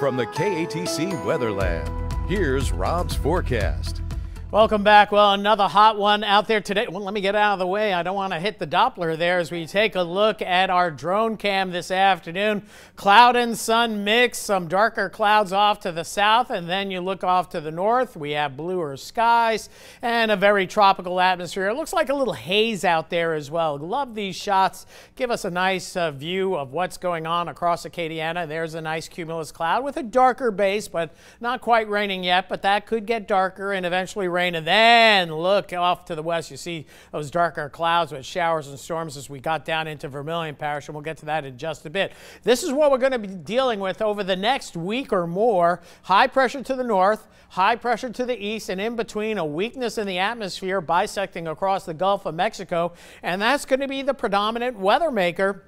From the KATC Weatherland, here's Rob's forecast. Welcome back. Well, another hot one out there today. Well, let me get out of the way. I don't want to hit the Doppler there as we take a look at our drone cam this afternoon. Cloud and sun mix, some darker clouds off to the south, and then you look off to the north. We have bluer skies and a very tropical atmosphere. It looks like a little haze out there as well. Love these shots. Give us a nice uh, view of what's going on across Acadiana. There's a nice cumulus cloud with a darker base, but not quite raining yet, but that could get darker and eventually rain rain. And then look off to the west. You see those darker clouds with showers and storms as we got down into Vermilion Parish. And we'll get to that in just a bit. This is what we're going to be dealing with over the next week or more. High pressure to the north, high pressure to the east, and in between a weakness in the atmosphere bisecting across the Gulf of Mexico. And that's going to be the predominant weather maker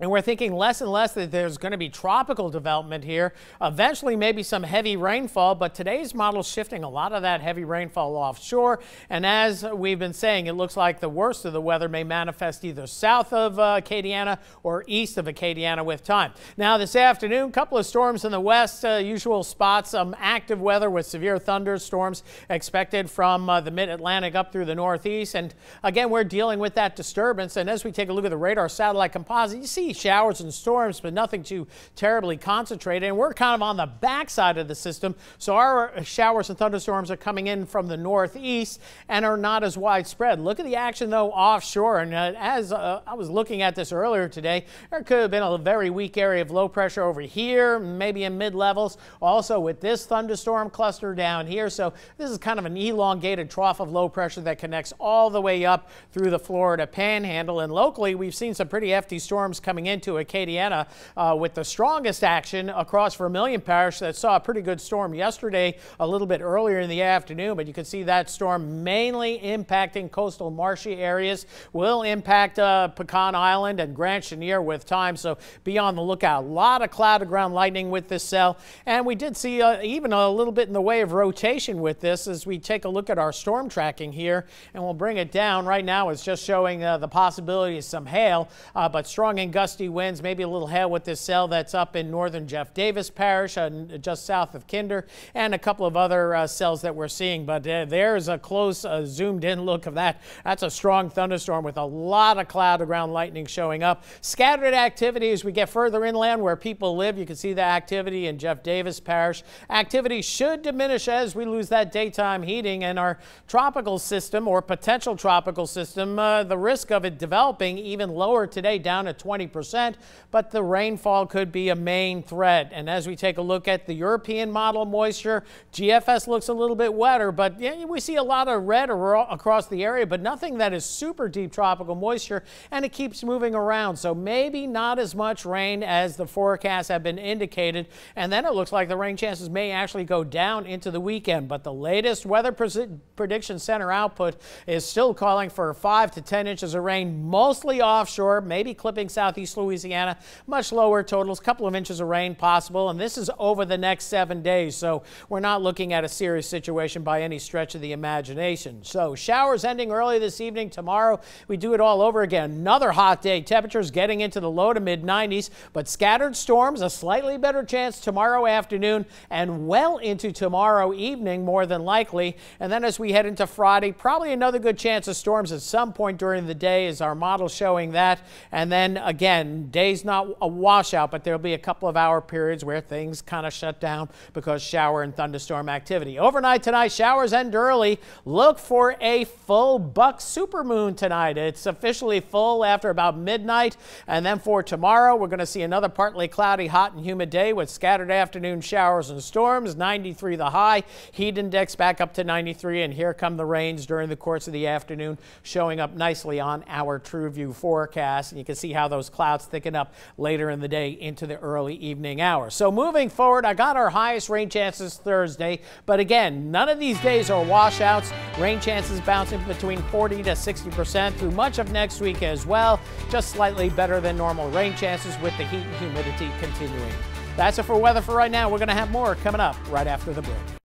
and we're thinking less and less that there's going to be tropical development here. Eventually, maybe some heavy rainfall, but today's model is shifting a lot of that heavy rainfall offshore. And as we've been saying, it looks like the worst of the weather may manifest either south of uh, Acadiana or east of Acadiana with time. Now, this afternoon, a couple of storms in the west, uh, usual spots, some active weather with severe thunderstorms expected from uh, the mid-Atlantic up through the northeast. And again, we're dealing with that disturbance. And as we take a look at the radar satellite composite, you see showers and storms, but nothing too terribly concentrated. And we're kind of on the backside of the system, so our showers and thunderstorms are coming in from the northeast and are not as widespread. Look at the action, though, offshore. And uh, as uh, I was looking at this earlier today, there could have been a very weak area of low pressure over here, maybe in mid levels. Also, with this thunderstorm cluster down here. So, this is kind of an elongated trough of low pressure that connects all the way up through the Florida panhandle. And locally, we've seen some pretty hefty storms coming coming into Acadiana uh, with the strongest action across Vermilion Parish that saw a pretty good storm yesterday a little bit earlier in the afternoon, but you can see that storm mainly impacting coastal marshy areas, will impact uh, Pecan Island and Grand Chenier with time, so be on the lookout. A lot of cloud to ground lightning with this cell, and we did see uh, even a little bit in the way of rotation with this as we take a look at our storm tracking here, and we'll bring it down. Right now it's just showing uh, the possibility of some hail, uh, but strong and gusty gusty winds, maybe a little hail with this cell that's up in northern Jeff Davis Parish, uh, just south of Kinder, and a couple of other uh, cells that we're seeing. But uh, there's a close uh, zoomed in look of that. That's a strong thunderstorm with a lot of cloud to ground lightning showing up. Scattered activity as we get further inland where people live. You can see the activity in Jeff Davis Parish. Activity should diminish as we lose that daytime heating and our tropical system or potential tropical system, uh, the risk of it developing even lower today down at 20 percent but the rainfall could be a main threat. And as we take a look at the European model moisture, GFS looks a little bit wetter, but yeah, we see a lot of red across the area, but nothing that is super deep tropical moisture, and it keeps moving around. So maybe not as much rain as the forecasts have been indicated. And then it looks like the rain chances may actually go down into the weekend. But the latest Weather Prediction Center output is still calling for 5 to 10 inches of rain, mostly offshore, maybe clipping southeast southeast Louisiana. Much lower totals, couple of inches of rain possible, and this is over the next seven days. So we're not looking at a serious situation by any stretch of the imagination. So showers ending early this evening. Tomorrow we do it all over again. Another hot day. Temperatures getting into the low to mid 90s, but scattered storms, a slightly better chance tomorrow afternoon and well into tomorrow evening, more than likely. And then as we head into Friday, probably another good chance of storms at some point during the day is our model showing that. And then again, again, day's not a washout, but there'll be a couple of hour periods where things kind of shut down because shower and thunderstorm activity. Overnight tonight, showers end early. Look for a full buck supermoon tonight. It's officially full after about midnight. And then for tomorrow, we're going to see another partly cloudy, hot and humid day with scattered afternoon showers and storms. 93 the high. Heat index back up to 93. And here come the rains during the course of the afternoon, showing up nicely on our TrueView forecast. And you can see how those clouds thicken up later in the day into the early evening hours. So moving forward, I got our highest rain chances Thursday, but again, none of these days are washouts. Rain chances bouncing between 40 to 60% through much of next week as well. Just slightly better than normal rain chances with the heat and humidity continuing. That's it for weather for right now. We're going to have more coming up right after the break.